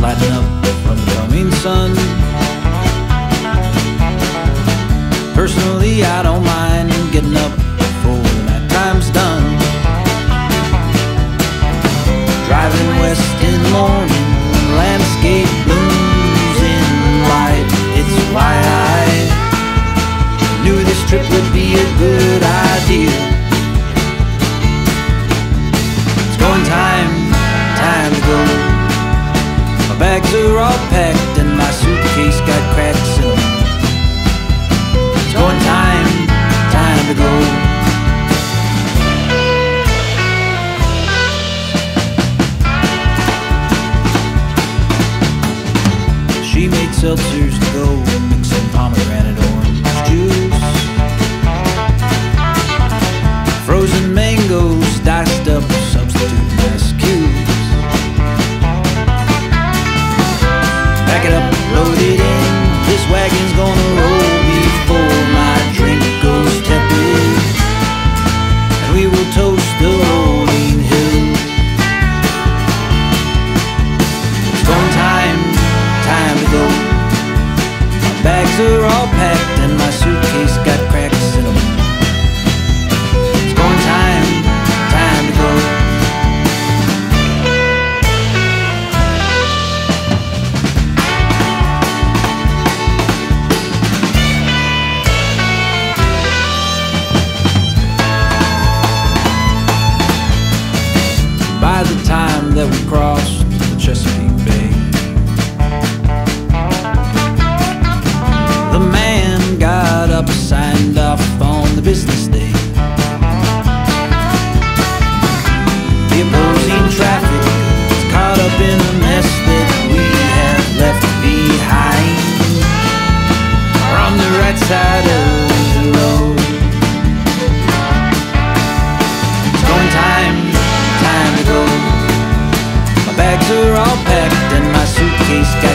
lighting up from the coming sun. Personally, I don't mind getting up before the night time's done. Driving west in the morning, landscape blooms in light. It's why I knew this trip would be a good idea. Bags are all packed and my suitcase got cracks them. It's going time, time to go. She made seltzers to go, packed and my suitcase got cracks in them. It's going time, time to go. By the time that we crossed are all packed and my suitcase got